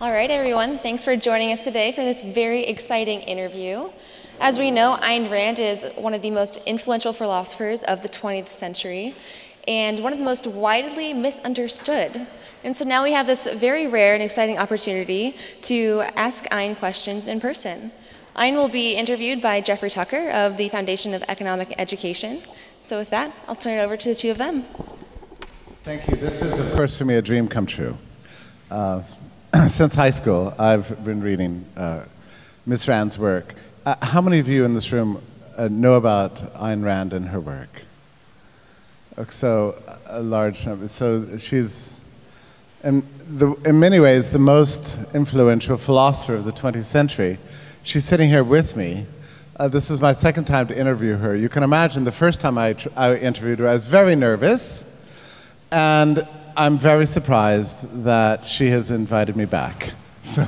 All right, everyone, thanks for joining us today for this very exciting interview. As we know, Ayn Rand is one of the most influential philosophers of the 20th century and one of the most widely misunderstood. And so now we have this very rare and exciting opportunity to ask Ayn questions in person. Ayn will be interviewed by Jeffrey Tucker of the Foundation of Economic Education. So with that, I'll turn it over to the two of them. Thank you. This is, of course, for me, a dream come true. Uh, since high school, I've been reading uh, Miss Rand's work. Uh, how many of you in this room uh, know about Ayn Rand and her work? So, a large number. So, she's, in, the, in many ways, the most influential philosopher of the 20th century. She's sitting here with me. Uh, this is my second time to interview her. You can imagine the first time I, I interviewed her, I was very nervous. And I'm very surprised that she has invited me back. So,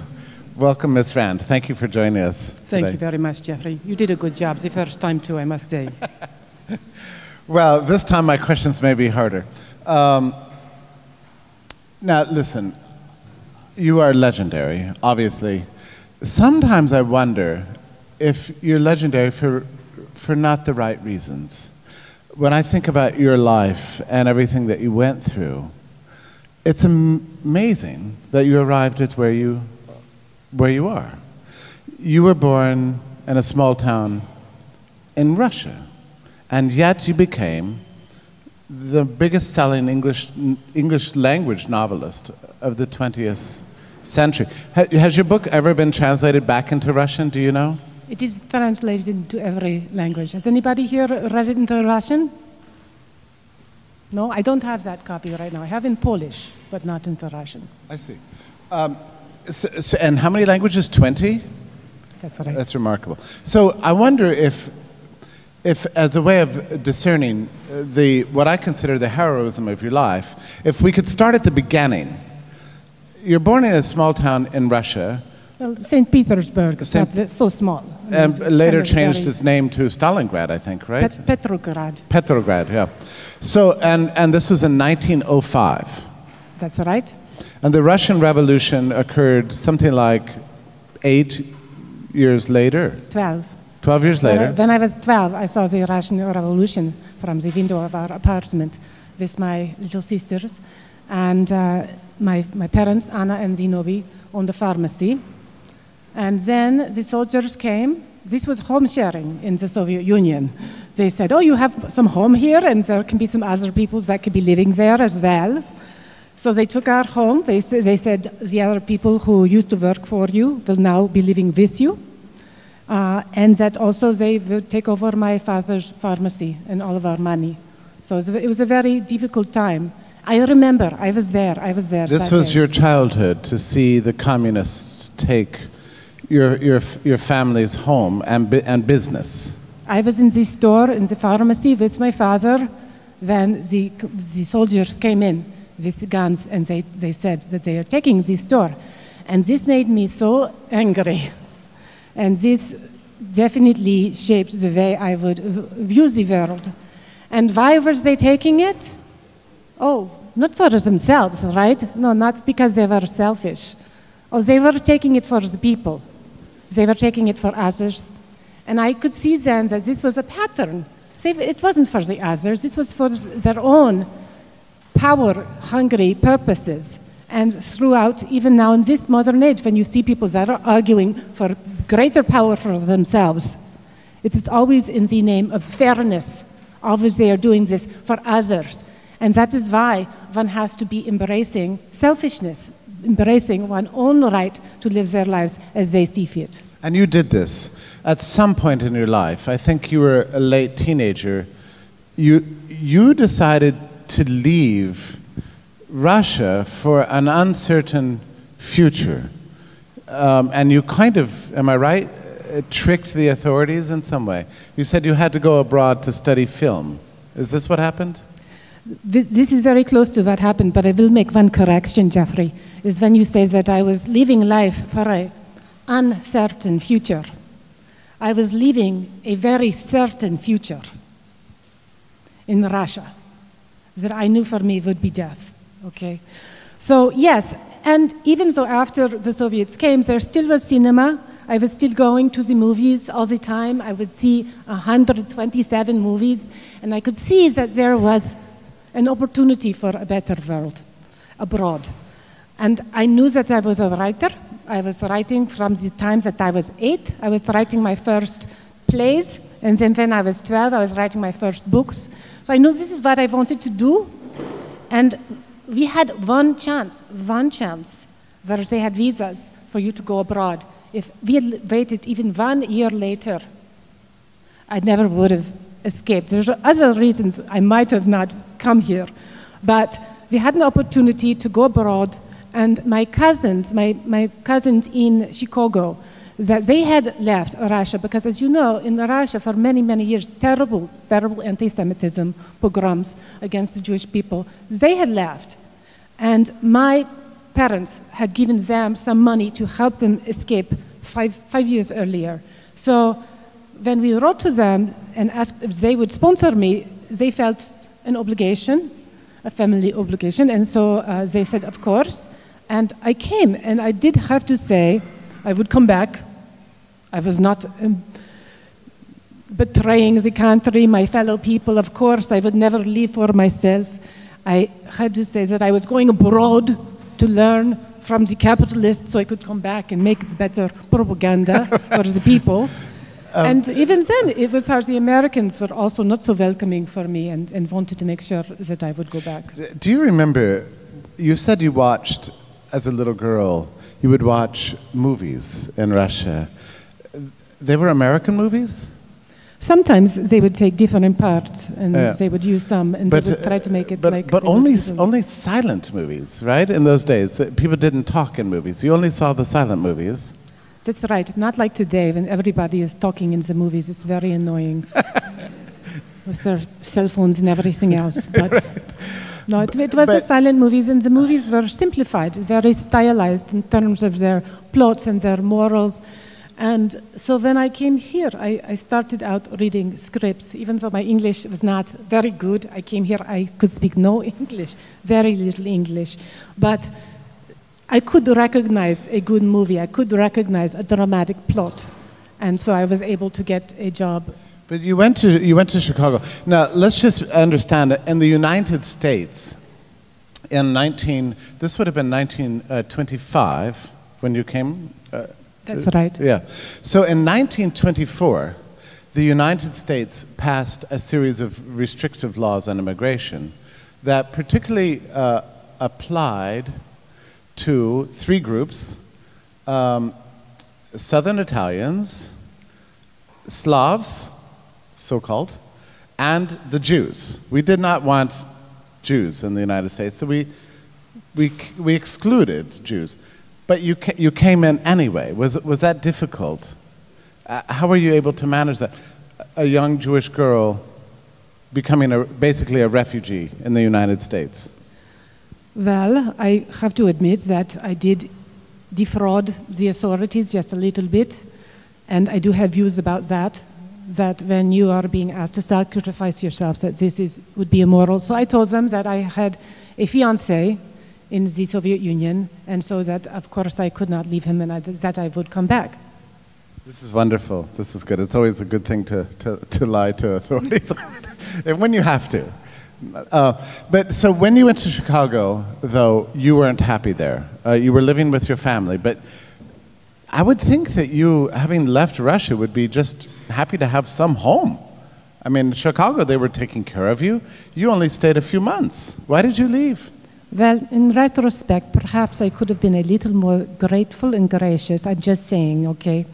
welcome, Ms. Rand. Thank you for joining us. Thank today. you very much, Jeffrey. You did a good job the first time, too, I must say. well, this time my questions may be harder. Um, now, listen, you are legendary, obviously. Sometimes I wonder if you're legendary for, for not the right reasons. When I think about your life and everything that you went through, it's amazing that you arrived at where you, where you are. You were born in a small town in Russia, and yet you became the biggest selling English, English language novelist of the 20th century. Has your book ever been translated back into Russian? Do you know? It is translated into every language. Has anybody here read it into Russian? No, I don't have that copy right now. I have in Polish, but not in the Russian. I see. Um, so, so, and how many languages? 20? That's right. That's remarkable. So I wonder if, if as a way of discerning uh, the, what I consider the heroism of your life, if we could start at the beginning. You're born in a small town in Russia. Well, St. Petersburg, not so small. And later changed its name to Stalingrad, I think, right? Pet Petrograd. Petrograd, yeah. So, and, and this was in 1905. That's right. And the Russian Revolution occurred something like eight years later. Twelve. Twelve years later. When I, when I was 12, I saw the Russian Revolution from the window of our apartment with my little sisters. And uh, my, my parents, Anna and Zinovi, on the pharmacy. And then the soldiers came. This was home sharing in the Soviet Union. They said, Oh, you have some home here, and there can be some other people that could be living there as well. So they took our home. They, they said, The other people who used to work for you will now be living with you. Uh, and that also they would take over my father's pharmacy and all of our money. So it was a very difficult time. I remember, I was there, I was there. This was day. your childhood to see the communists take your, your, your family's home and, and business. I was in the store, in the pharmacy with my father when the, the soldiers came in with guns and they, they said that they are taking the store. And this made me so angry. And this definitely shaped the way I would view the world. And why were they taking it? Oh, not for themselves, right? No, not because they were selfish. Oh, they were taking it for the people. They were taking it for others. And I could see then that this was a pattern. It wasn't for the others, this was for their own power hungry purposes. And throughout, even now in this modern age, when you see people that are arguing for greater power for themselves, it is always in the name of fairness. Always they are doing this for others. And that is why one has to be embracing selfishness, embracing one's own right to live their lives as they see fit. And you did this at some point in your life. I think you were a late teenager. You, you decided to leave Russia for an uncertain future. Um, and you kind of, am I right, uh, tricked the authorities in some way. You said you had to go abroad to study film. Is this what happened? This is very close to what happened, but I will make one correction, Jeffrey. Is when you say that I was living life for an uncertain future. I was living a very certain future in Russia that I knew for me would be death. Okay? So, yes, And even though after the Soviets came, there still was cinema. I was still going to the movies all the time. I would see 127 movies, and I could see that there was an opportunity for a better world abroad. And I knew that I was a writer. I was writing from the time that I was eight. I was writing my first plays, and then when I was 12, I was writing my first books. So I knew this is what I wanted to do. And we had one chance, one chance, where they had visas for you to go abroad. If we had waited even one year later, I never would have escaped. There's other reasons I might have not come here, but we had an opportunity to go abroad, and my cousins, my, my cousins in Chicago, that they had left Russia because, as you know, in Russia for many, many years, terrible, terrible anti Semitism, pogroms against the Jewish people, they had left. And my parents had given them some money to help them escape five, five years earlier. So when we wrote to them and asked if they would sponsor me, they felt an obligation, a family obligation, and so uh, they said, of course. And I came, and I did have to say, I would come back I was not um, betraying the country, my fellow people. Of course, I would never leave for myself. I had to say that I was going abroad to learn from the capitalists so I could come back and make better propaganda for the people. Um, and even then, it was hard. The Americans were also not so welcoming for me and, and wanted to make sure that I would go back. Do you remember, you said you watched, as a little girl, you would watch movies in Russia. They were American movies? Sometimes they would take different parts and yeah. they would use some and but, they would try to make it but, like. But only, only silent movies, right? In those days, people didn't talk in movies. You only saw the silent movies. That's right. Not like today when everybody is talking in the movies. It's very annoying with their cell phones and everything else. But right. no, it, it was but, silent movies, and the movies were simplified, very stylized in terms of their plots and their morals and so when I came here, I, I, started out reading scripts. Even though my English was not very good, I came here, I could speak no English, very little English. But I could recognize a good movie, I could recognize a dramatic plot. And so I was able to get a job. But you went to, you went to Chicago. Now, let's just understand in the United States, in 19, this would have been 1925 when you came? Uh, that's right. Yeah. So in 1924, the United States passed a series of restrictive laws on immigration that particularly uh, applied to three groups um, Southern Italians, Slavs, so called, and the Jews. We did not want Jews in the United States, so we, we, we excluded Jews. But you, ca you came in anyway. Was, was that difficult? Uh, how were you able to manage that? A young Jewish girl becoming a, basically a refugee in the United States? Well, I have to admit that I did defraud the authorities just a little bit, and I do have views about that. That when you are being asked to sacrifice yourself, that this is, would be immoral. So I told them that I had a fiance in the Soviet Union, and so that, of course, I could not leave him and I, that I would come back. This is wonderful. This is good. It's always a good thing to, to, to lie to authorities, and when you have to. Uh, but so when you went to Chicago, though, you weren't happy there. Uh, you were living with your family, but I would think that you, having left Russia, would be just happy to have some home. I mean, Chicago, they were taking care of you. You only stayed a few months. Why did you leave? Well, in retrospect, perhaps I could have been a little more grateful and gracious. I'm just saying, okay?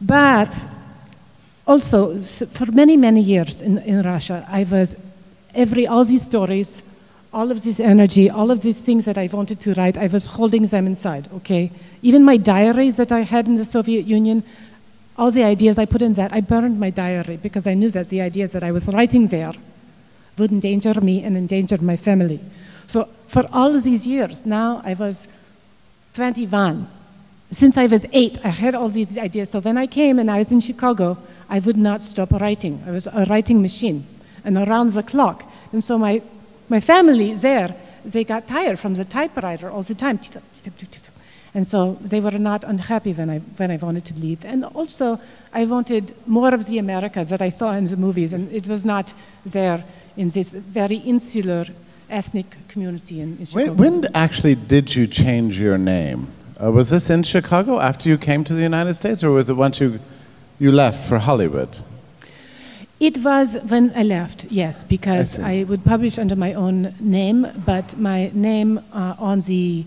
But also, for many, many years in, in Russia, I was every, all these stories, all of this energy, all of these things that I wanted to write, I was holding them inside, okay? Even my diaries that I had in the Soviet Union, all the ideas I put in that, I burned my diary because I knew that the ideas that I was writing there would endanger me and endanger my family. So for all of these years, now I was 21. Since I was eight, I had all these ideas. So when I came and I was in Chicago, I would not stop writing. I was a writing machine and around the clock. And so my, my family there they got tired from the typewriter all the time. And so they were not unhappy when I, when I wanted to leave. And also, I wanted more of the Americas that I saw in the movies, and it was not there in this very insular ethnic community in, in Chicago. When, when actually did you change your name? Uh, was this in Chicago after you came to the United States, or was it once you, you left for Hollywood? It was when I left, yes, because I, I would publish under my own name, but my name uh, on the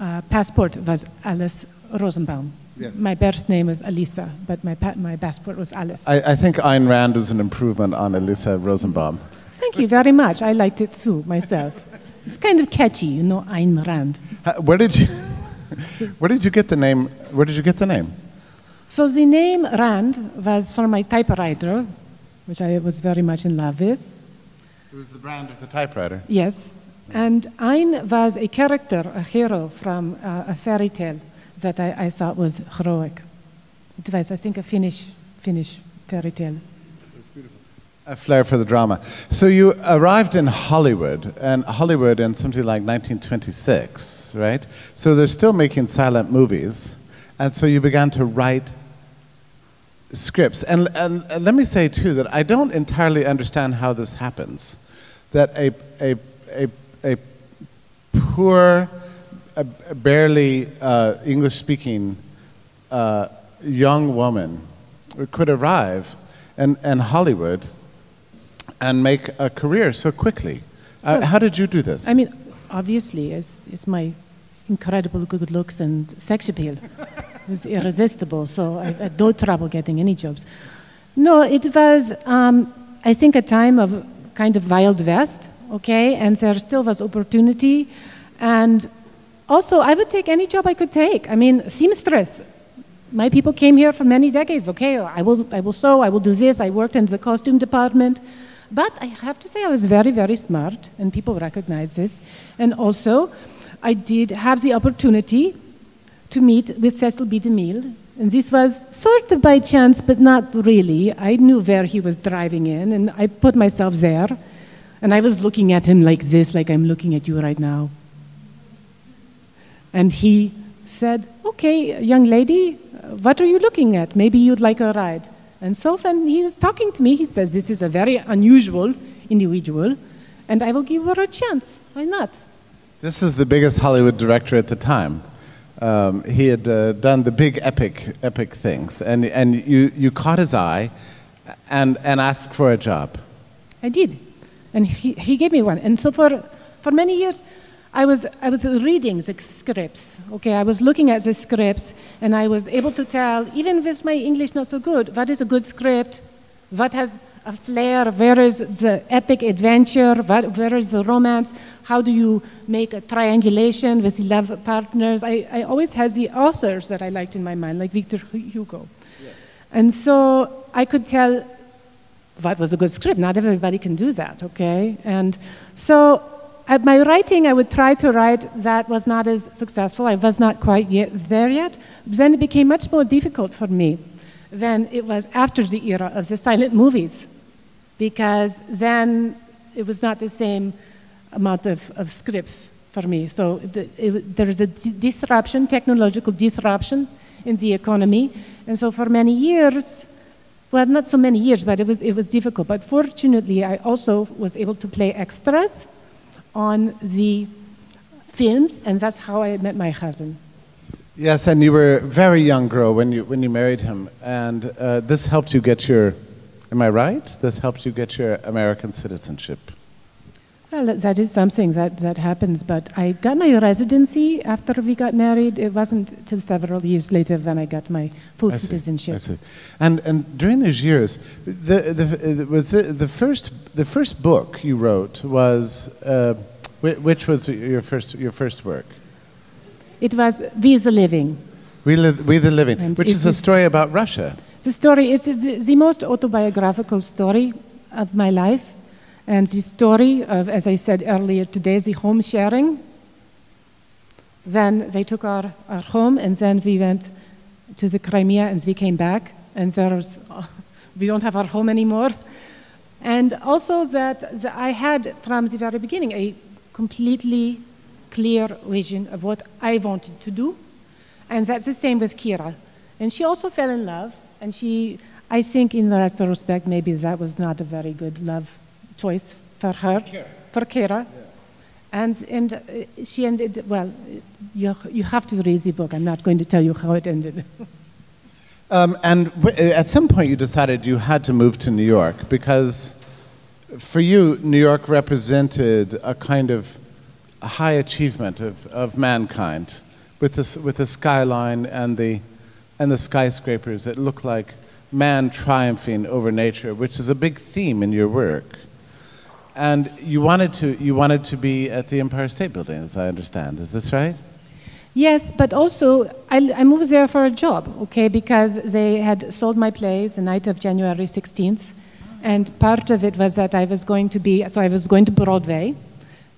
uh, passport was Alice Rosenbaum. Yes. My birth name was Alisa, but my, my passport was Alice. I, I think Ayn Rand is an improvement on Alisa Rosenbaum. Thank you very much. I liked it too myself. It's kind of catchy, you know, Ayn Rand. where did you, where did you get the name? Where did you get the name? So the name Rand was from my typewriter, which I was very much in love with. It was the brand of the typewriter. Yes. And Ayn was a character, a hero from uh, a fairy tale that I, I, thought was heroic. It was, I think, a Finnish, Finnish fairy tale. It was beautiful. A flair for the drama. So you arrived in Hollywood, and Hollywood in something like 1926, right? So they're still making silent movies, and so you began to write scripts. And, and, and let me say, too, that I don't entirely understand how this happens. That a, a, a a poor, a barely uh, English speaking uh, young woman could arrive in, in Hollywood and make a career so quickly. Uh, how did you do this? I mean, obviously, it's, it's my incredible good looks and sex appeal. It was irresistible, so I had no trouble getting any jobs. No, it was, um, I think, a time of kind of wild west okay? And there still was opportunity. And also, I would take any job I could take. I mean, seamstress. My people came here for many decades. Okay, I will, I will sew, I will do this. I worked in the costume department. But I have to say, I was very, very smart, and people recognize this. And also, I did have the opportunity to meet with Cecil B. DeMille. And this was sort of by chance, but not really. I knew where he was driving in, and I put myself there. And I was looking at him like this, like I'm looking at you right now. And he said, Okay, young lady, what are you looking at? Maybe you'd like a ride. And so when he was talking to me, he says, This is a very unusual individual, and I will give her a chance. Why not? This is the biggest Hollywood director at the time. Um, he had uh, done the big epic, epic things, and, and you, you caught his eye and, and asked for a job. I did. And he, he gave me one. And so for, for many years, I was, I was reading the scripts. Okay, I was looking at the scripts, and I was able to tell, even with my English not so good, what is a good script, what has flair, where is the epic adventure, where is the romance, how do you make a triangulation with the love partners. I, I always had the authors that I liked in my mind, like Victor Hugo. Yes. And so I could tell what was a good script. Not everybody can do that, okay? And so at my writing, I would try to write that was not as successful. I was not quite yet there yet. Then it became much more difficult for me than it was after the era of the silent movies, because then it was not the same amount of, of scripts for me. So the, it, there was a disruption, technological disruption in the economy. And so for many years, well, not so many years, but it was, it was difficult. But fortunately, I also was able to play extras on the films, and that's how I met my husband. Yes, and you were a very young girl when you, when you married him, and uh, this helped you get your, am I right? This helped you get your American citizenship. Well, that is something that, that happens, but I got my residency after we got married. It wasn't till several years later when I got my full I citizenship. See, I see. And, and during those years, the, the, was the, the, first, the first book you wrote was, uh, which was your first, your first work? It was We Living. We, li we the Living, and which is a story about Russia. The story is the most autobiographical story of my life. And the story of, as I said earlier today, the home sharing. Then they took our, our home, and then we went to the Crimea, and we came back, and there was, we don't have our home anymore. And also that, that I had, from the very beginning, a completely clear vision of what I wanted to do. And that's the same with Kira. And she also fell in love. And she, I think in retrospect, maybe that was not a very good love choice for her, Kira. for Kira. Yeah. And, and uh, she ended, well, you, you have to read the book. I'm not going to tell you how it ended. um, and at some point you decided you had to move to New York because for you, New York represented a kind of high achievement of, of mankind with, with the skyline and the, and the skyscrapers that look like man triumphing over nature, which is a big theme in your work. And you wanted to you wanted to be at the Empire State Building, as I understand. Is this right? Yes, but also I, I moved there for a job, okay, because they had sold my plays the night of January 16th, and part of it was that I was going to be so I was going to Broadway,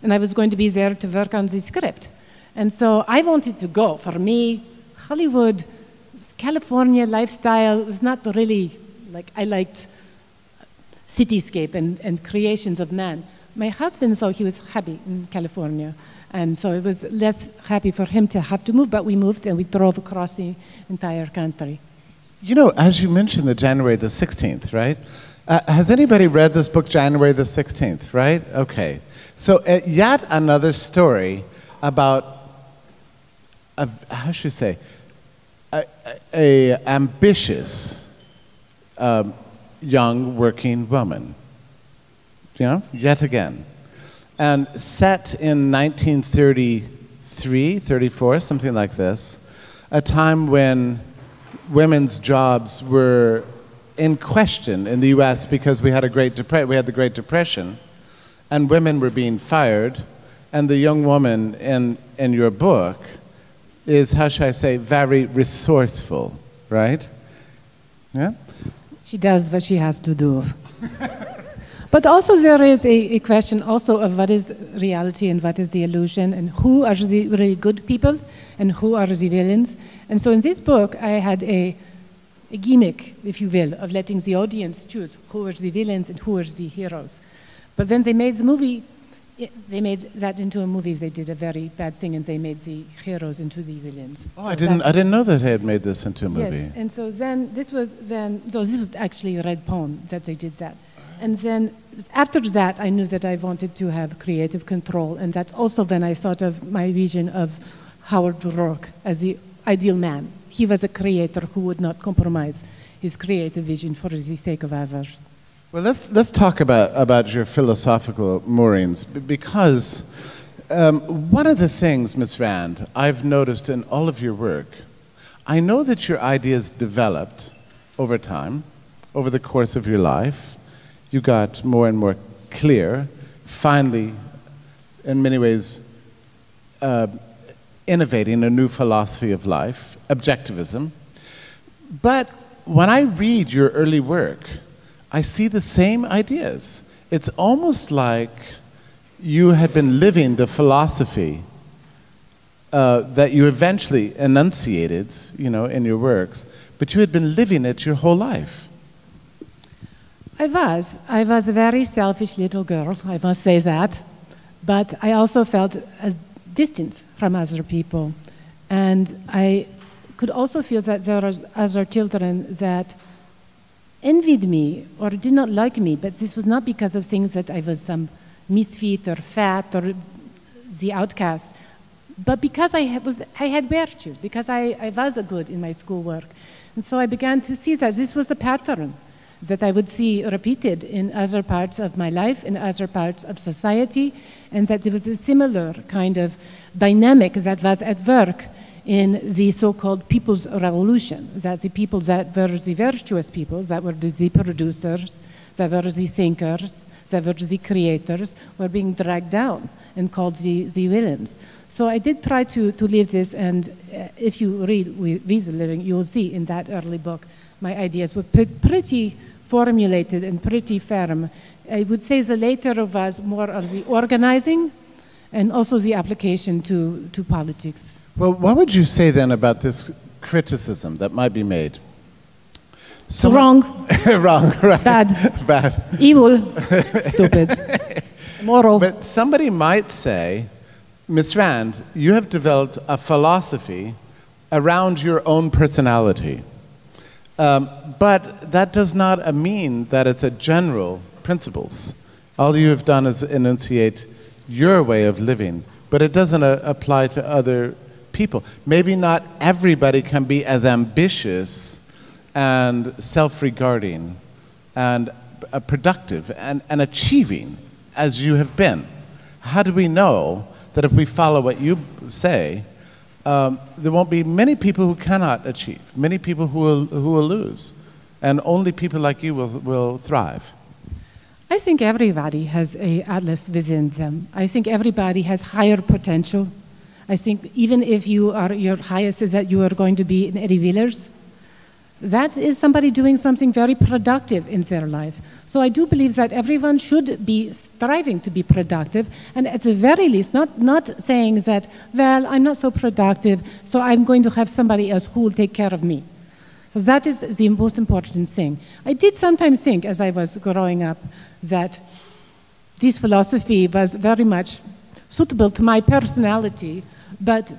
and I was going to be there to work on the script, and so I wanted to go. For me, Hollywood, California lifestyle was not really like I liked cityscape and, and creations of man. My husband so he was happy in California. And so it was less happy for him to have to move, but we moved and we drove across the entire country. You know, as you mentioned, the January the 16th, right? Uh, has anybody read this book, January the 16th, right? Okay. So, uh, yet another story about, a, how should I say, a, a, ambitious um, young working woman. You know, yet again. And set in 1933, 34, something like this, a time when women's jobs were in question in the US because we had, a great Depre- we had the Great Depression and women were being fired. And the young woman in, in your book is, how should I say, very resourceful, right? Yeah? she does what she has to do. but also there is a, a, question also of what is reality and what is the illusion and who are the really good people and who are the villains. And so in this book, I had a, a gimmick, if you will, of letting the audience choose who are the villains and who are the heroes. But then they made the movie they made that into a movie. They did a very bad thing, and they made the heroes into the villains. Oh, so I didn't. I didn't know that they had made this into a movie. Yes, and so then this was then. So this was actually a Red Pawn that they did that, and then after that, I knew that I wanted to have creative control, and that's also when I thought of my vision of Howard Roark as the ideal man. He was a creator who would not compromise his creative vision for the sake of others. Well, let's, let's talk about, about your philosophical moorings because um, one of the things, Ms. Rand, I've noticed in all of your work, I know that your ideas developed over time, over the course of your life. You got more and more clear, finally, in many ways, uh, innovating a new philosophy of life, objectivism. But when I read your early work, I see the same ideas. It's almost like you had been living the philosophy uh, that you eventually enunciated, you know, in your works, but you had been living it your whole life. I was. I was a very selfish little girl, I must say that. But I also felt a distance from other people. And I could also feel that there were other children that envied me or did not like me, but this was not because of things that I was some misfit or fat or the outcast, but because I had, was, I had virtues, because I, I was good in my schoolwork. And so I began to see that this was a pattern that I would see repeated in other parts of my life, in other parts of society, and that there was a similar kind of dynamic that was at work in the so-called people's revolution, that the people that were the virtuous people, that were the producers, that were the thinkers, that were the creators, were being dragged down and called the, the villains. So I did try to, to leave this, and uh, if you read We the Living, you'll see in that early book, my ideas were pretty formulated and pretty firm. I would say the later was more of the organizing and also the application to, to politics. Well, what would you say then about this criticism that might be made? Some, wrong. wrong, right. Bad. Bad. Evil. Stupid. Moral. But somebody might say, Miss Rand, you have developed a philosophy around your own personality. Um, but that does not uh, mean that it's a general principles. All you have done is enunciate your way of living, but it doesn't uh, apply to other people. Maybe not everybody can be as ambitious and self regarding and uh, productive and, and achieving as you have been. How do we know that if we follow what you say, um, there won't be many people who cannot achieve, many people who will, who will lose, and only people like you will, will thrive? I think everybody has a atlas within them. I think everybody has higher potential. I think even if you are your highest is that you are going to be in Eddie Willers, that is somebody doing something very productive in their life. So I do believe that everyone should be striving to be productive, and at the very least, not, not saying that, well, I'm not so productive, so I'm going to have somebody else who will take care of me. So that is the most important thing. I did sometimes think, as I was growing up, that this philosophy was very much suitable to my personality, but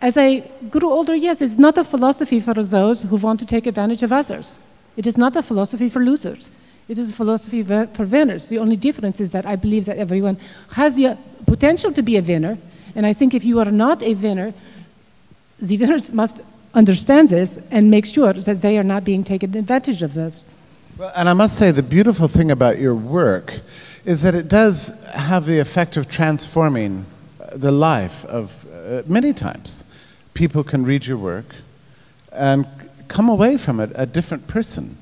as I grew older, yes, it's not a philosophy for those who want to take advantage of others. It is not a philosophy for losers. It is a philosophy for winners. The only difference is that I believe that everyone has the potential to be a winner. And I think if you are not a winner, the winners must understand this and make sure that they are not being taken advantage of those. Well, and I must say, the beautiful thing about your work is that it does have the effect of transforming the life of uh, many times. People can read your work and come away from it a different person,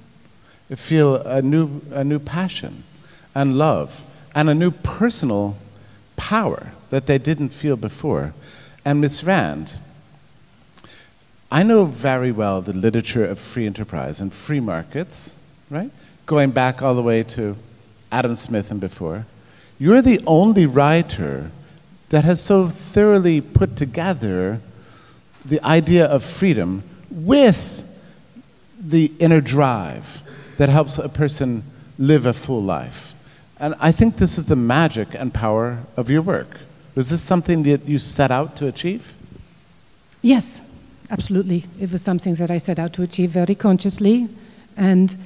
feel a new, a new passion and love and a new personal power that they didn't feel before. And Miss Rand, I know very well the literature of free enterprise and free markets right? Going back all the way to Adam Smith and before. You're the only writer that has so thoroughly put together the idea of freedom with the inner drive that helps a person live a full life. And I think this is the magic and power of your work. Was this something that you set out to achieve? Yes, absolutely. It was something that I set out to achieve very consciously. And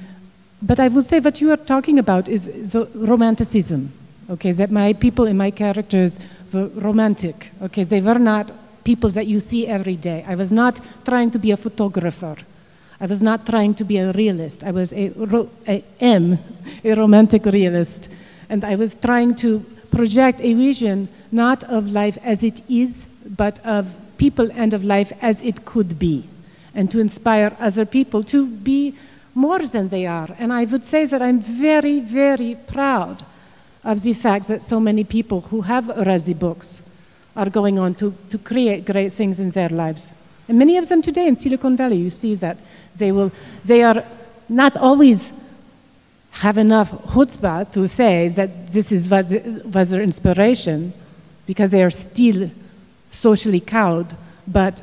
but I would say what you are talking about is, is romanticism. Okay, that my people and my characters romantic. Okay, they were not people that you see every day. I was not trying to be a photographer. I was not trying to be a realist. I was a, a romantic realist, and I was trying to project a vision not of life as it is, but of people and of life as it could be, and to inspire other people to be more than they are. And I would say that I'm very, very proud of the fact that so many people who have the books are going on to, to create great things in their lives. And many of them today in Silicon Valley, you see that they, will, they are not always have enough chutzpah to say that this is was, was their inspiration because they are still socially cowed, but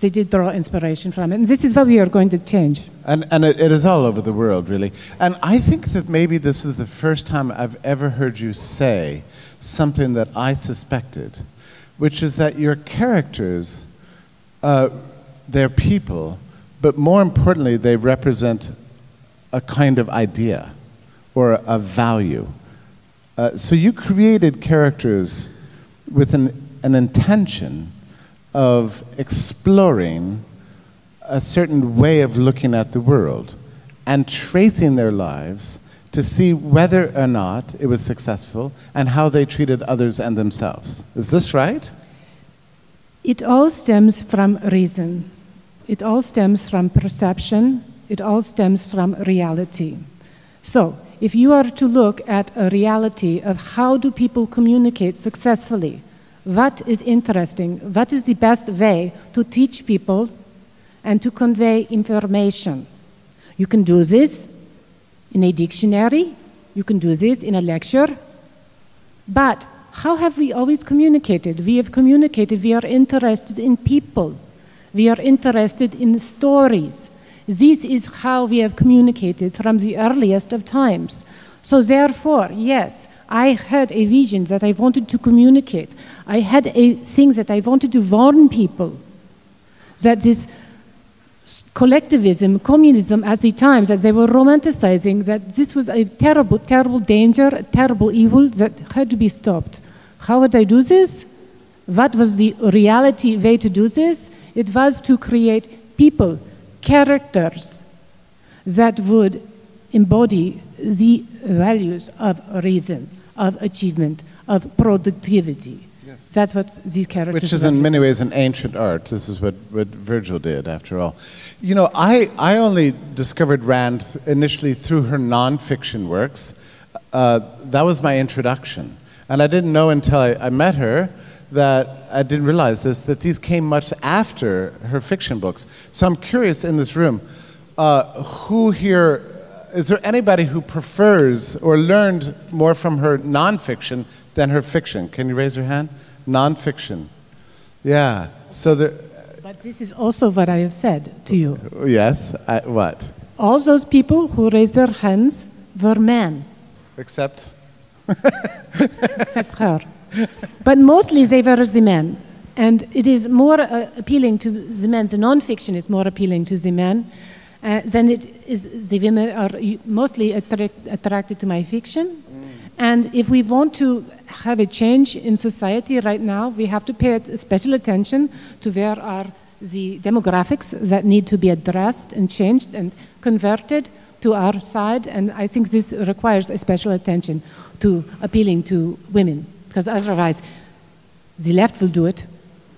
they did draw inspiration from it. And this is what we are going to change. And, and it, it is all over the world, really. And I think that maybe this is the first time I've ever heard you say something that I suspected, which is that your characters, uh, they're people, but more importantly, they represent a kind of idea or a value. Uh, so you created characters with an, an intention of exploring a certain way of looking at the world and tracing their lives to see whether or not it was successful and how they treated others and themselves. Is this right? It all stems from reason. It all stems from perception. It all stems from reality. So, if you are to look at a reality of how do people communicate successfully, what is interesting, what is the best way to teach people and to convey information. You can do this in a dictionary, you can do this in a lecture, but how have we always communicated? We have communicated, we are interested in people, we are interested in stories. This is how we have communicated from the earliest of times. So, therefore, yes, I had a vision that I wanted to communicate. I had a thing that I wanted to warn people that this collectivism, communism at the times, as they were romanticizing, that this was a terrible, terrible danger, a terrible evil that had to be stopped. How would I do this? What was the reality way to do this? It was to create people, characters that would embody the values of reason, of achievement, of productivity. Yes. That's what these characters Which is in many ways an ancient art. This is what, what Virgil did, after all. You know, I, I only discovered Rand initially through her nonfiction works. Uh, that was my introduction. And I didn't know until I, I met her that I didn't realize this, that these came much after her fiction books. So I'm curious in this room, uh, who here, is there anybody who prefers or learned more from her nonfiction than her fiction? Can you raise your hand? Nonfiction. Yeah. So there. But this is also what I have said to you. Yes. I, what? All those people who raised their hands were men. Except. Except her. But mostly they were the men. And it is more uh, appealing to the men, the non-fiction is more appealing to the men uh, than it is the women are mostly attract, attracted to my fiction. Mm. And if we want to have a change in society right now, we have to pay special attention to where are the demographics that need to be addressed and changed and converted to our side. And I think this requires a special attention to appealing to women, because otherwise, the left will do it.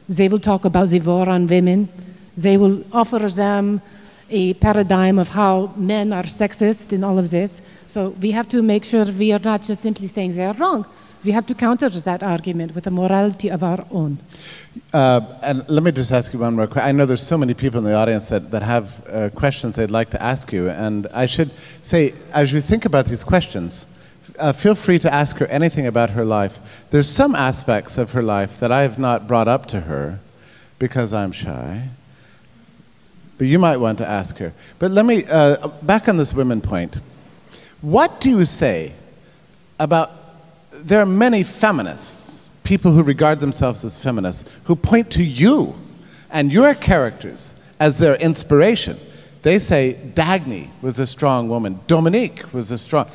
They will talk about the war on women. They will offer them a paradigm of how men are sexist in all of this. So we have to make sure we are not just simply saying they are wrong. We have to counter that argument with a morality of our own. Uh, and let me just ask you one more question. I know there's so many people in the audience that, that have uh, questions they'd like to ask you. And I should say, as you think about these questions, uh, feel free to ask her anything about her life. There's some aspects of her life that I have not brought up to her because I'm shy. But you might want to ask her. But let me, uh, back on this women point. What do you say about, there are many feminists, people who regard themselves as feminists, who point to you and your characters as their inspiration. They say Dagny was a strong woman, Dominique was a strong,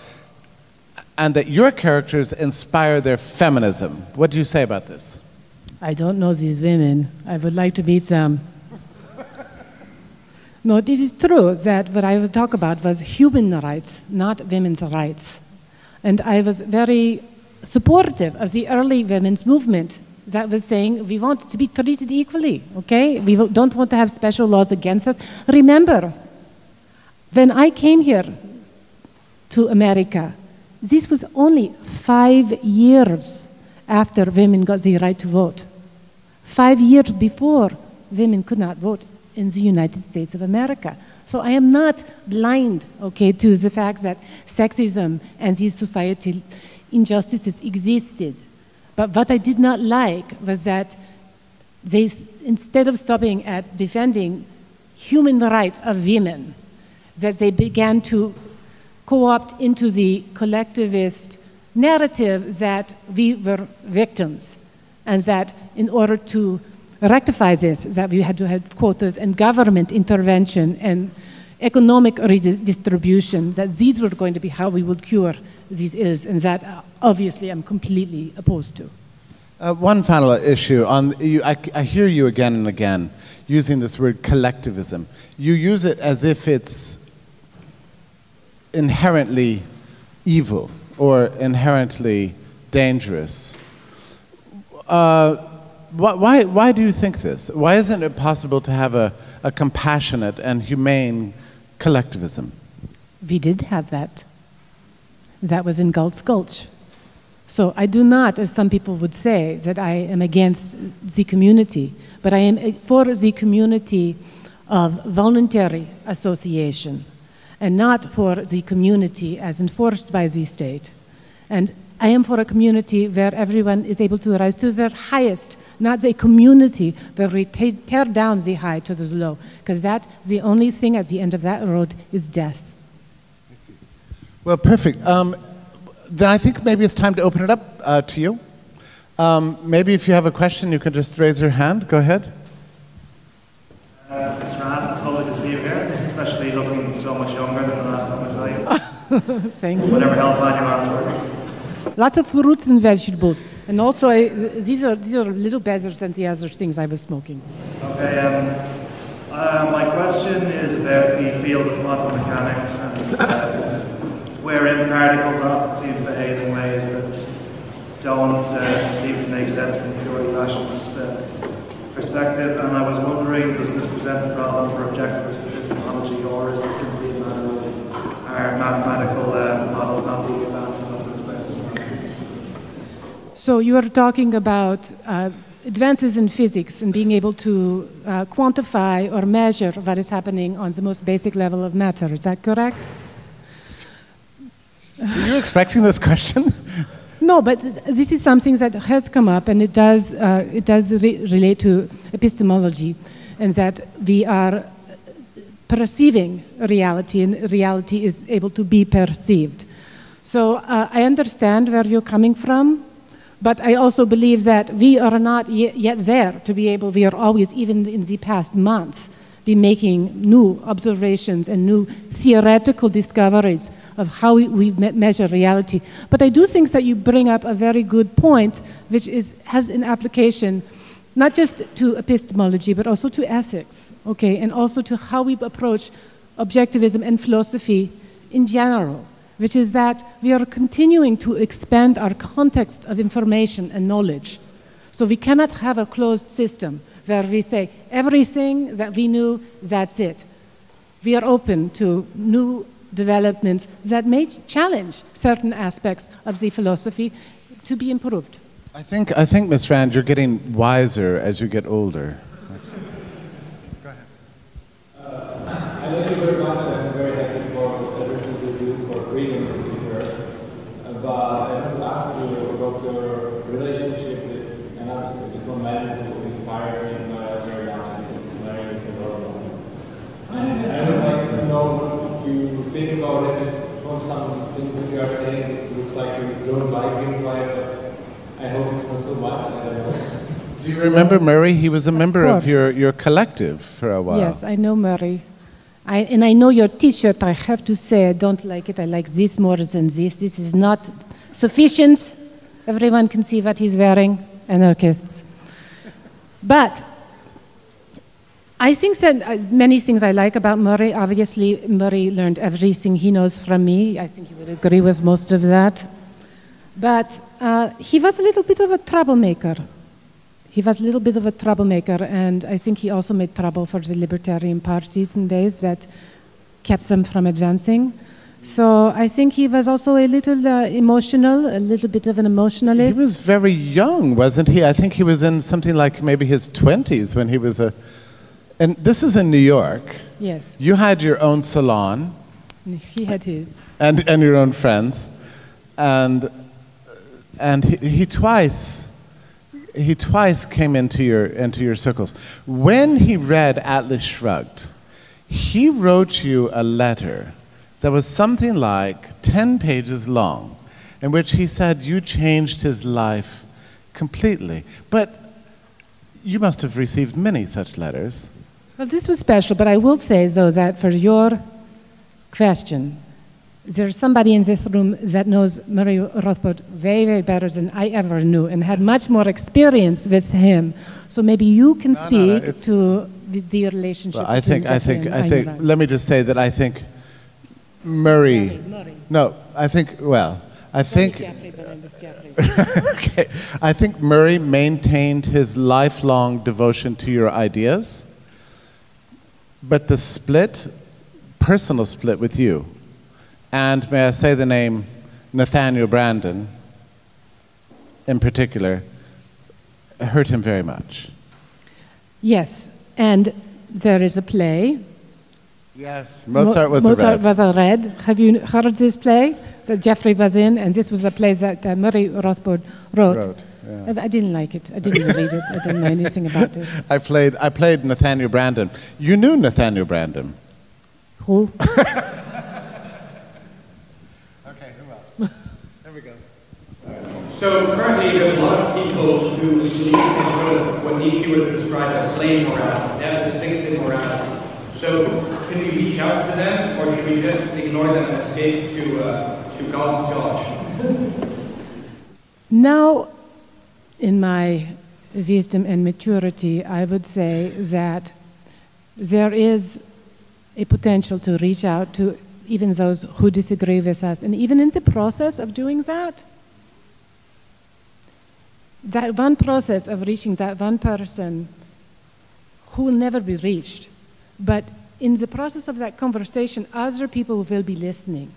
and that your characters inspire their feminism. What do you say about this? I don't know these women. I would like to meet them. No, it is true that what I was talk about was human rights, not women's rights. And I was very supportive of the early women's movement that was saying we want to be treated equally, okay? We don't want to have special laws against us. Remember, when I came here to America, this was only five years after women got the right to vote. Five years before, women could not vote in the United States of America. So I am not blind, okay, to the fact that sexism and these societal injustices existed. But what I did not like was that they, instead of stopping at defending human rights of women, that they began to co-opt into the collectivist narrative that we were victims and that in order to rectify this, that we had to have quotas and government intervention and economic redistribution, that these were going to be how we would cure these ills, and that uh, obviously I'm completely opposed to. Uh, one final issue. On, you, I, I hear you again and again using this word collectivism. You use it as if it's inherently evil or inherently dangerous. Uh, why, why do you think this? Why isn't it possible to have a, a compassionate and humane collectivism? We did have that. That was in Galt's Gulch. So I do not, as some people would say, that I am against the community, but I am for the community of voluntary association and not for the community as enforced by the state. And I am for a community where everyone is able to rise to their highest not a community where we tear down the high to the low, because that the only thing at the end of that road is death. Well, perfect. Um, then I think maybe it's time to open it up uh, to you. Um, maybe if you have a question, you can just raise your hand. Go ahead. Uh, Ms. Rand, it's lovely to see you here, especially looking so much younger than the last time I saw you. Thank you. Whatever health plan your arms working. Lots of fruits and vegetables. And also, I, these, are, these are a little better than the other things I was smoking. Okay, um, uh, my question is about the field of quantum mechanics and uh, wherein particles often seem to behave in ways that don't uh, seem to make sense from a purely rationalist uh, perspective. And I was wondering, does this present a problem for objectivist epistemology, or is it simply a matter of our mathematical uh, models not being advanced enough to explain this problem? So you are talking about uh, advances in physics and being able to uh, quantify or measure what is happening on the most basic level of matter. Is that correct? Were you expecting this question? No, but this is something that has come up, and it does, uh, it does re relate to epistemology, and that we are perceiving reality, and reality is able to be perceived. So uh, I understand where you're coming from, but I also believe that we are not yet there to be able, we are always, even in the past month, be making new observations and new theoretical discoveries of how we, measure reality. But I do think that you bring up a very good point, which is, has an application not just to epistemology, but also to ethics, okay, and also to how we approach objectivism and philosophy in general, which is that we are continuing to expand our context of information and knowledge. So we cannot have a closed system where we say everything that we knew, that's it. We are open to new developments that may challenge certain aspects of the philosophy to be improved. I think, I think, Ms. Rand, you're getting wiser as you get older. Uh, I like you very much. I'm very happy for everything you do for freedom here. But I want to ask you about your relationship with another, this one man who inspired you when I was very young, it's Larry Kudorow. And I would like to know what you think about it from something that you are saying it looks like you don't like being quiet, but I hope it's not so much. I don't know. Do you remember Murray? He was a member of, course. your, your collective for a while. Yes, I know Murray. I, and I know your T-shirt. I have to say, I don't like it. I like this more than this. This is not sufficient. Everyone can see what he's wearing. Anarchists. But I think that uh, many things I like about Murray. Obviously, Murray learned everything he knows from me. I think he would agree with most of that. But uh, he was a little bit of a troublemaker. He was a little bit of a troublemaker, and I think he also made trouble for the libertarian parties in ways that kept them from advancing. So I think he was also a little uh, emotional, a little bit of an emotionalist. He was very young, wasn't he? I think he was in something like maybe his 20s when he was a. And this is in New York. yes, You had your own salon he had his. and, and your own friends. And, and he, he twice. He twice came into your, into your circles. When he read Atlas Shrugged, he wrote you a letter that was something like 10 pages long, in which he said you changed his life completely. But you must have received many such letters. Well, this was special, but I will say, though, that for your question, there's somebody in this room that knows Murray Rothbard way, way better than I ever knew and had much more experience with him. So maybe you can No, no, no, speak to with the relationship Well, I think, I think, I think, let me just say that I think Murray, Jeffrey, Murray. no, I think, well, I think, Jeffrey, but I was Jeffrey. okay, I think Murray maintained his lifelong devotion to your ideas, but the split, personal split with you, and may I say the name Nathaniel Branden in particular, hurt him very much. Yes, and there is a play. Yes, Mozart was Mo- a Mozart red. was a red. Have you heard this play that Jeffrey was in? And this was a play that uh, Murray Rothbard wrote. Wrote, yeah. I, I didn't like it. I didn't read it. I don't know anything about it. I played, I played Nathaniel Branden. You knew Nathaniel Branden. Who? Okay, who else? There we go. So currently there's a lot of people who believe in sort of what Nietzsche would describe as slave morality, that is victim morality. So can we reach out to them or should we just ignore them and escape to, uh, to Galt's Gulch? Now, in my wisdom and maturity, I would say that there is a potential to reach out to even those who disagree with us. And even in the process of doing that, that one process of reaching that one person who will never be reached, but in the process of that conversation, other people will be listening.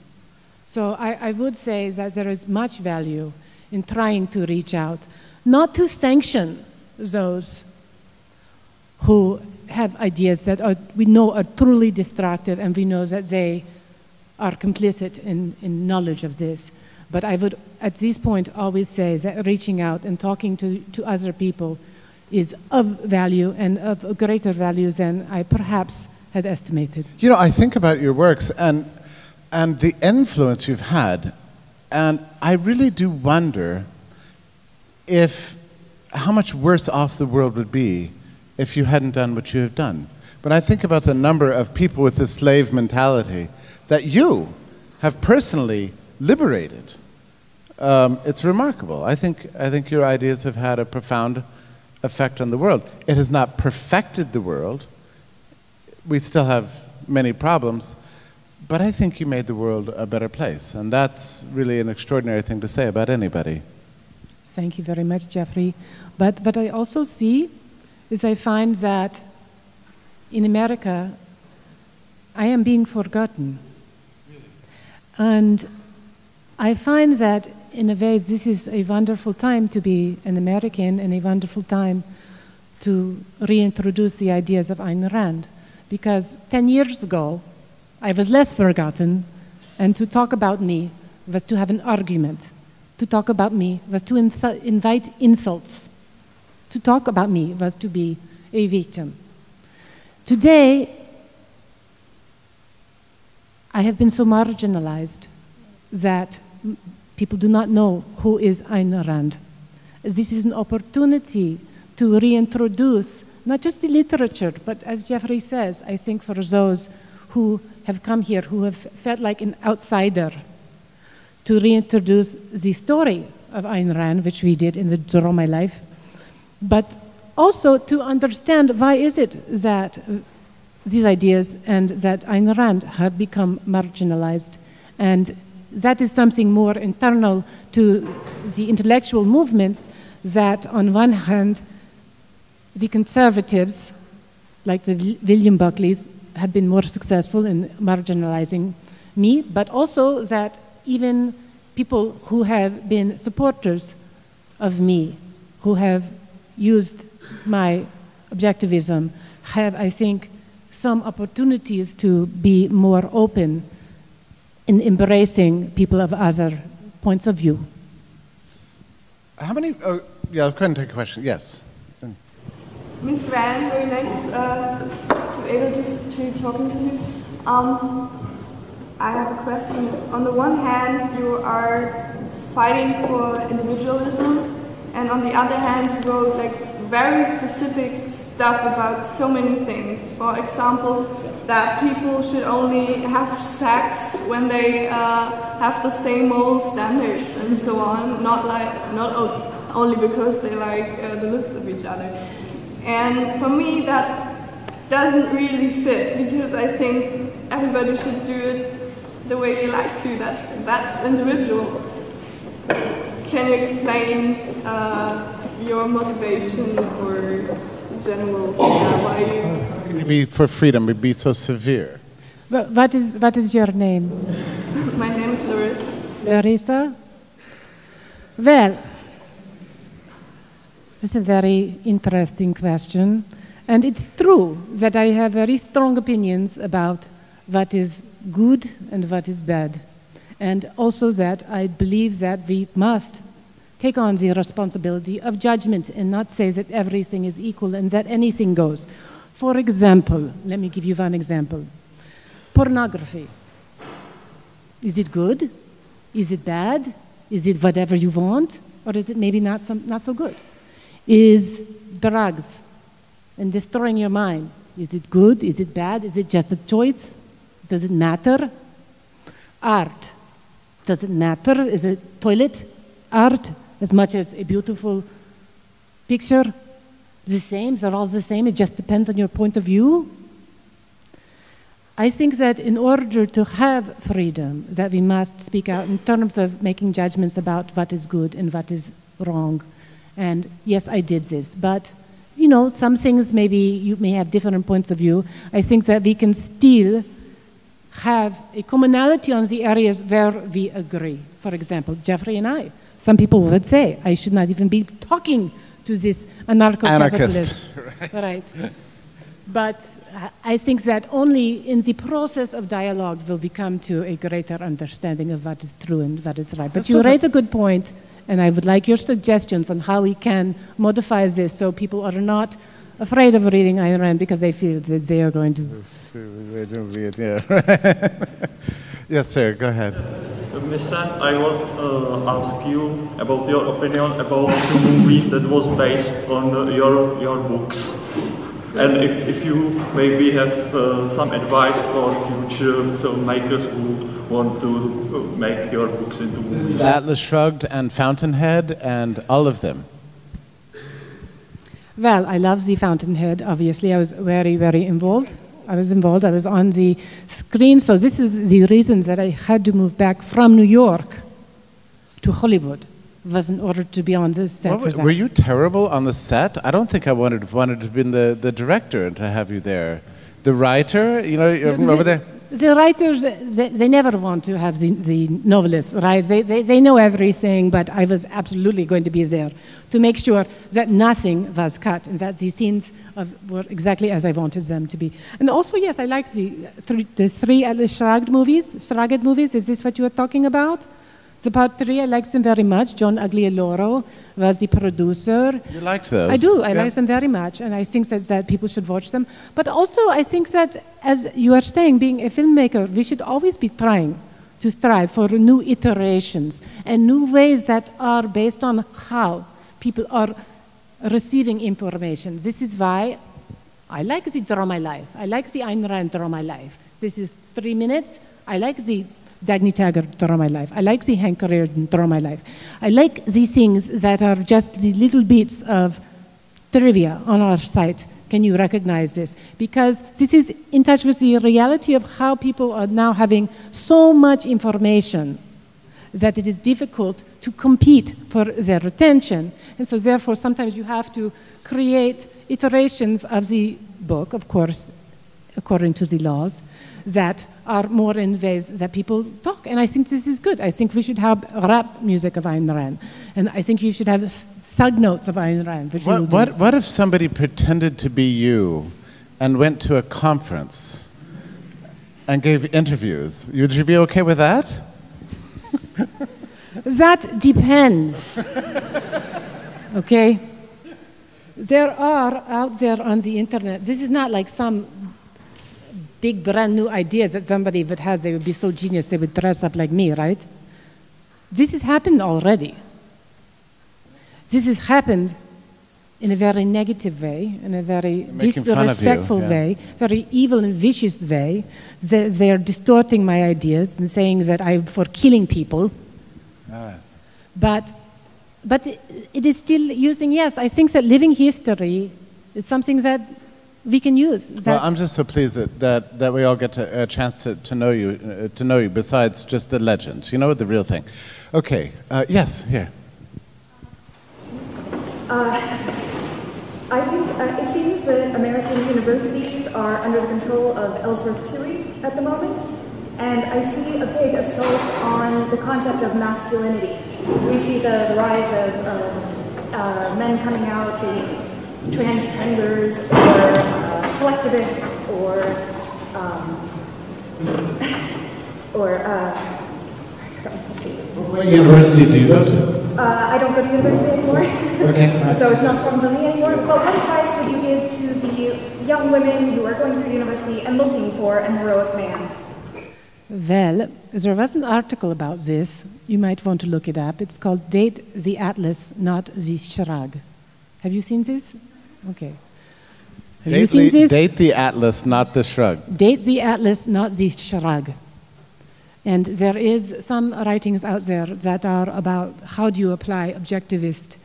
So I, I would say that there is much value in trying to reach out, not to sanction those who have ideas that are, we know are truly destructive and we know that they are complicit in, in knowledge of this. But I would, at this point, always say that reaching out and talking to, to other people is of value and of greater value than I perhaps had estimated. You know, I think about your works and, and the influence you've had, and I really do wonder if how much worse off the world would be if you hadn't done what you have done. But I think about the number of people with the slave mentality that you have personally liberated. Um, it's remarkable. I think, I think your ideas have had a profound effect on the world. It has not perfected the world. We still have many problems, but I think you made the world a better place. And that's really an extraordinary thing to say about anybody. Thank you very much, Jeffrey. But what I also see is I find that in America, I am being forgotten. And I find that, in a way, this is a wonderful time to be an American and a wonderful time to reintroduce the ideas of Ayn Rand. Because 10 years ago, I was less forgotten, and to talk about me was to have an argument. To talk about me was to invite insults. To talk about me was to be a victim. Today, I have been so marginalized that people do not know who is Ayn Rand. This is an opportunity to reintroduce not just the literature, but as Jeffrey says, I think for those who have come here, who have felt like an outsider, to reintroduce the story of Ayn Rand, which we did in the Draw My Life, but also to understand why is it that these ideas and that Ayn Rand have become marginalized. And that is something more internal to the intellectual movements that, on one hand, the conservatives, like the William Buckleys, have been more successful in marginalizing me, but also that even people who have been supporters of me, who have used my objectivism, have, I think, some opportunities to be more open in embracing people of other points of view. How many? Oh, yeah, I'll go ahead and take a question. Yes. Miss Rand, very nice uh, to be able to, to talking to you. Um, I have a question. On the one hand, you are fighting for individualism, and on the other hand, you wrote like very specific stuff about so many things. For example, that people should only have sex when they uh, have the same moral standards and so on, not like not only because they like uh, the looks of each other. And for me, that doesn't really fit because I think everybody should do it the way they like to. That's that's individual. Can you explain uh, your motivation or general uh, why you? Be for freedom, would be so severe. But what is what is your name? My name is Larissa. Larissa. Well, this is a very interesting question, and it's true that I have very strong opinions about what is good and what is bad, and also that I believe that we must take on the responsibility of judgment and not say that everything is equal and that anything goes. For example, let me give you one example pornography. Is it good? Is it bad? Is it whatever you want? or is it maybe not, some, not so good? Is drugs and destroying your mind, is it good? Is it bad? Is it just a choice? Does it matter? Art, does it matter? Is it toilet art as much as a beautiful picture? The same, they're all the same, it just depends on your point of view. I think that in order to have freedom, that we must speak out in terms of making judgments about what is good and what is wrong. And yes, I did this, but you know, some things maybe you may have different points of view. I think that we can still have a commonality on the areas where we agree. For example, Jeffrey and I. Some people would say I should not even be talking to this anarcho-capitalist. Anarchist, right. But I think that only in the process of dialogue will we come to a greater understanding of what is true and what is right. But This you raise a good point, and I would like your suggestions on how we can modify this so people are not afraid of reading Ayn Rand because they feel that they are going to. yes, sir, go ahead. Ms. Sand, I will uh, ask you about your opinion about the movies that was based on uh, your, your books. And if, if you maybe have uh, some advice for future filmmakers who want to uh, make your books into movies. Atlas Shrugged and Fountainhead and all of them. Well, I love the Fountainhead, obviously. I was very, very involved. I was involved. I was on the screen. So, this is the reason that I had to move back from New York to Hollywood, was in order to be on the set. Were you terrible on the set? I don't think I wanted wanted to be the, the director and to have you there. The writer, you know, over there. The writers, they, they never want to have the, the novelist, right? They, they, they know everything, but I was absolutely going to be there to make sure that nothing was cut and that the scenes of, were exactly as I wanted them to be. And also, yes, I like the, three, the three Atlas Shrugged movies. Shrugged movies, is this what you were talking about? The part three, I like them very much. John Aglialoro was the producer. You liked those. I do. I Yeah. like them very much, and I think that, that people should watch them. But also, I think that, as you are saying, being a filmmaker, we should always be trying to strive for new iterations and new ways that are based on how people are receiving information. This is why I like the Draw My Life. I like the Ayn Rand Draw My Life. This is three minutes. I like the Dagny Taggart Draw My Life. I like the Hank Rearden Draw My Life. I like these things that are just these little bits of trivia on our site. Can you recognize this? Because this is in touch with the reality of how people are now having so much information that it is difficult to compete for their attention. And so, therefore, sometimes you have to create iterations of the book, of course, according to the laws, that are more in ways that people talk. And I think this is good. I think we should have rap music of Ayn Rand. And I think you should have thug notes of Ayn Rand. Which we will What, what, what if somebody pretended to be you and went to a conference and gave interviews? Would you be okay with that? That depends. okay? There are out there on the internet, this is not like some big brand new ideas that somebody would have. They would be so genius they would dress up like me, right? This has happened already. This has happened in a very negative way, in a very disrespectful yeah. way, very evil and vicious way. They, they're distorting my ideas and saying that I'm for killing people. But, but it, it is still using, yes, I think that living history is something that we can use. Well, I'm just so pleased that, that, that we all get to, a chance to, to know you, uh, to know you. Besides just the legends, you know, the real thing. Okay. Uh, yes, here. I think uh, it seems that American universities are under the control of Ellsworth Toohey at the moment, and I see a big assault on the concept of masculinity. We see the, the rise of uh, uh, men coming out, being transgenders or uh, collectivists or um, or uh, sorry, I what the state- What university do you go to? uh, I don't go to university anymore. so it's not fun for me anymore. But what advice would you give to the young women who are going through university and looking for an heroic man? Well, there was an article about this. You might want to look it up. It's called Date the Atlas, Not the Shrug. Have you seen this? Okay. Have date, you seen the, this? date the atlas, not the shrug. Date the Atlas, not the Shrug. And there is some writings out there that are about how do you apply objectivist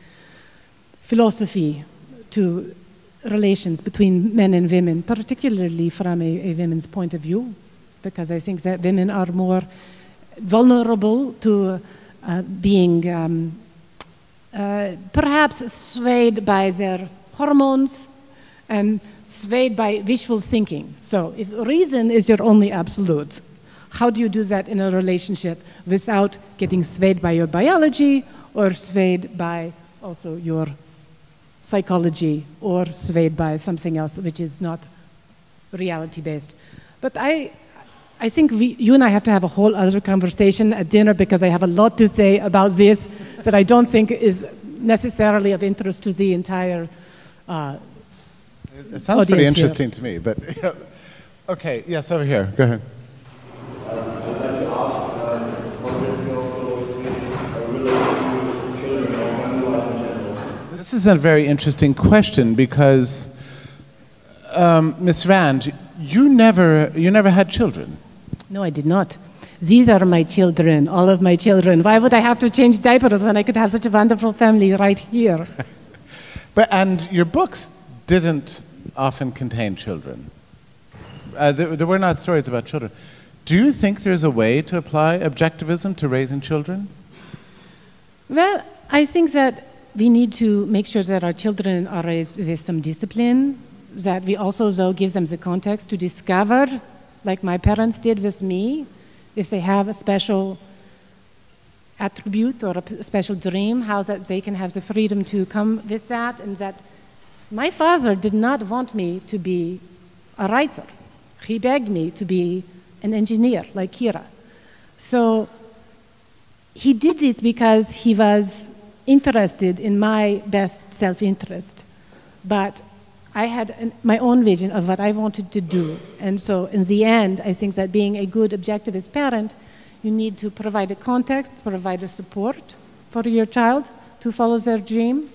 philosophy to relations between men and women, particularly from a, a women's point of view, because I think that women are more vulnerable to uh, being um, uh, perhaps swayed by their hormones and swayed by wishful thinking. So, if reason is your only absolute, how do you do that in a relationship without getting swayed by your biology or swayed by also your psychology or swayed by something else which is not reality based? But I, I think we, you and I have to have a whole other conversation at dinner because I have a lot to say about this that I don't think is necessarily of interest to the entire. Uh, It sounds pretty audience here. interesting to me, but okay, yes, over here. Go ahead. I'd like to ask what is your philosophy related to children or family life in general? This is a very interesting question because, um, Miss Rand, you never, you never had children. no, I did not. These are my children, all of my children. Why would I have to change diapers when I could have such a wonderful family right here? But, and your books didn't often contain children. Uh, there, there were not stories about children. Do you think there's a way to apply objectivism to raising children? Well, I think that we need to make sure that our children are raised with some discipline, that we also, though, give them the context to discover, like my parents did with me, if they have a special attribute or a special dream, how that they can have the freedom to come with that, and that my father did not want me to be a writer. He begged me to be an engineer like Kira. So he did this because he was interested in my best self interest. But I had an, my own vision of what I wanted to do. And so, in the end, I think that being a good objectivist parent, you need to provide a context, provide a support for your child to follow their dream,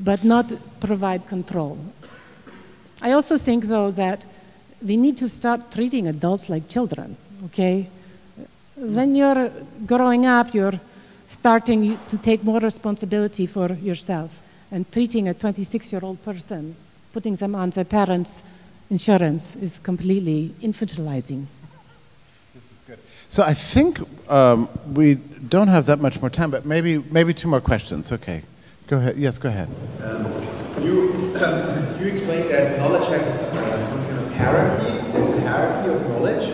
but not provide control. I also think, though, that we need to stop treating adults like children, okay? When you're growing up, you're starting to take more responsibility for yourself and treating a 26 year old person, putting them on their parents' insurance is completely infantilizing. This is good. So I think um, we don't have that much more time, but maybe, maybe two more questions. Okay. Go ahead. Yes, go ahead. You, you explained that knowledge has uh, some kind of hierarchy. There's a hierarchy of knowledge.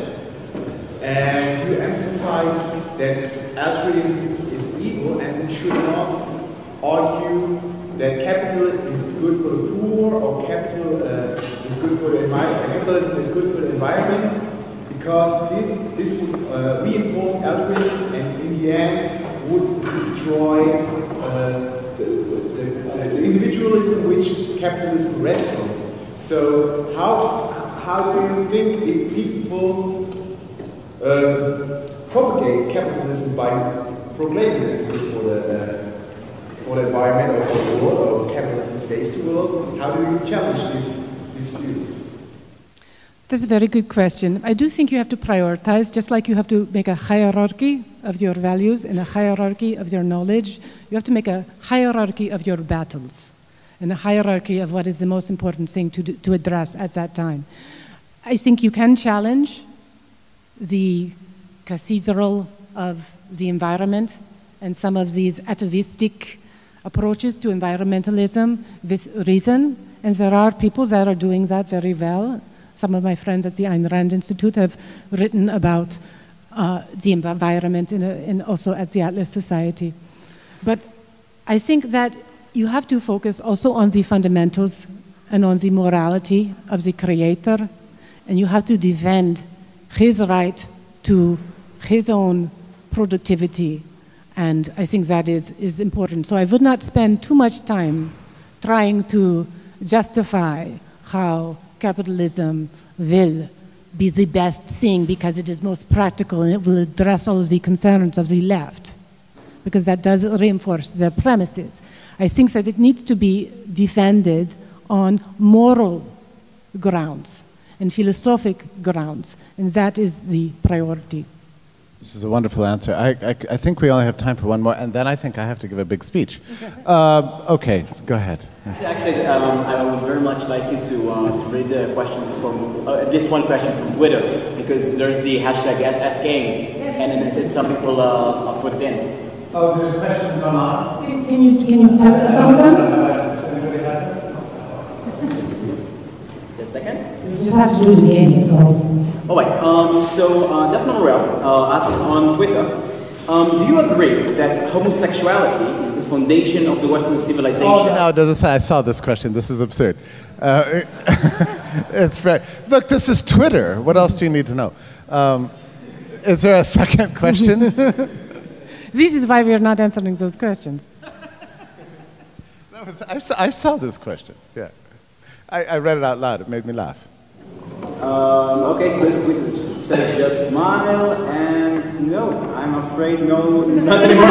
And you emphasize that altruism is evil and we should not argue that capital is good for the poor or capital uh, is good for the environment. Capitalism is good for the environment because thi- this would uh, reinforce altruism and in the end would destroy uh, the, the, the, individualism which capitalism rests on. So how, how do you think if people uh, propagate capitalism by proclaiming good for the, for the environment or for the world or capitalism saves the world, how do you challenge this, this view? That's a very good question. I do think you have to prioritize, just like you have to make a hierarchy of your values and a hierarchy of your knowledge. You have to make a hierarchy of your battles and a hierarchy of what is the most important thing to, do, to address at that time. I think you can challenge the cathedral of the environment and some of these atavistic approaches to environmentalism with reason. And there are people that are doing that very well. Some of my friends at the Ayn Rand Institute have written about uh, the environment in in also at the Atlas Society. But I think that you have to focus also on the fundamentals and on the morality of the creator, and you have to defend his right to his own productivity. And I think that is, is important. So I would not spend too much time trying to justify how capitalism will be the best thing because it is most practical and it will address all the concerns of the left, because that does reinforce their premises. I think that it needs to be defended on moral grounds and philosophic grounds, and that is the priority. This is a wonderful answer. I, I, I, think we only have time for one more, and then I think I have to give a big speech. Uh, okay, go ahead. Actually, um, I would very much like you to, uh, to read the questions from, uh, at least one question from Twitter, because there's the hashtag AskGame, and then it's, it's some people uh, put it in. Oh, there's questions online? Can, can you, can you tell some of them? Just a second. You just have to do it again, so. All right, um, so uh, Daphne Morel uh, asks on Twitter, um, do you agree that homosexuality is the foundation of the Western civilization? Oh, no, this, I saw this question. This is absurd. Uh, it's very, look, this is Twitter. What else do you need to know? Um, is there a second question? this is why we are not answering those questions. Was, I, saw, I, saw, this question, yeah. I, I read it out loud. It made me laugh. Um, okay, so this tweet says just smile and no, I'm afraid no, not anymore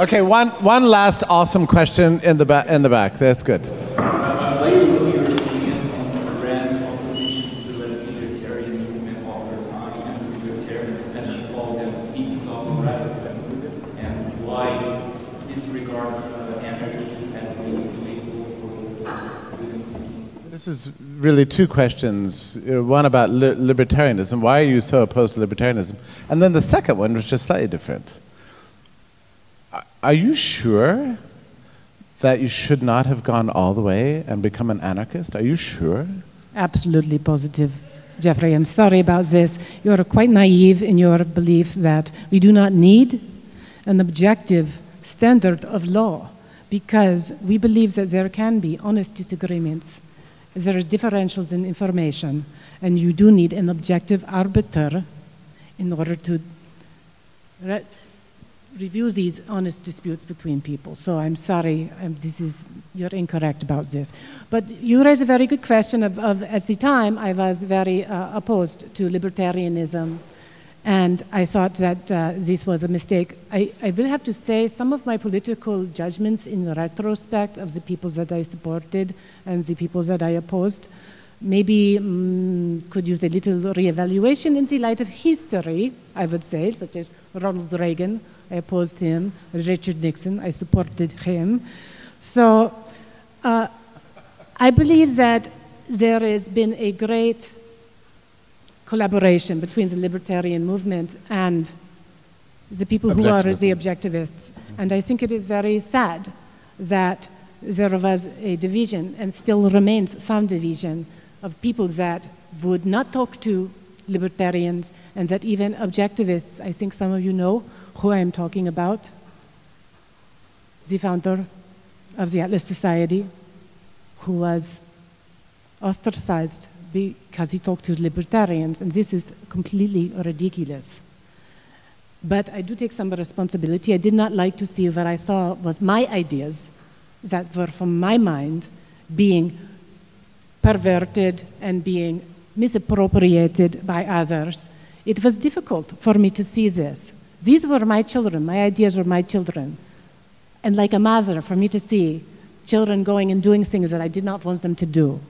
okay, one, one last awesome question in the, ba- in the back. That's good. this is really two questions. Uh, one about li libertarianism. Why are you so opposed to libertarianism? And then the second one, which is slightly different. Are you sure that you should not have gone all the way and become an anarchist? Are you sure? Absolutely positive. Jeffrey, I'm sorry about this. You're quite naive in your belief that we do not need an objective standard of law because we believe that there can be honest disagreements there are differentials in information, and you do need an objective arbiter in order to re review these honest disputes between people. So I'm sorry, um, this is, you're incorrect about this. But you raise a very good question of, of at the time, I was very uh, opposed to libertarianism and I thought that uh, this was a mistake. I, I, will have to say some of my political judgments in retrospect of the people that I supported and the people that I opposed maybe um, could use a little reevaluation in the light of history, I would say, such as Ronald Reagan, I opposed him, Richard Nixon, I supported him. So uh, I believe that there has been a great collaboration between the libertarian movement and the people who are the objectivists. Mm-hmm. And I think it is very sad that there was a division and still remains some division of people that would not talk to libertarians and that even objectivists, I think some of you know who I am talking about, the founder of the Atlas Society, who was ostracized because he talked to libertarians, and this is completely ridiculous. But I do take some responsibility. I did not like to see what I saw was my ideas that were from my mind being perverted and being misappropriated by others. It was difficult for me to see this. These were my children, my ideas were my children. And like a mother, for me to see children going and doing things that I did not want them to do.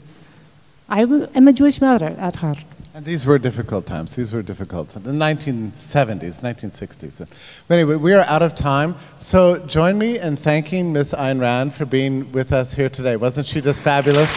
I am a Jewish mother at heart. And these were difficult times. These were difficult. The 1970s, 1960s. But anyway, we are out of time. So join me in thanking Miss Ayn Rand for being with us here today. Wasn't she just fabulous?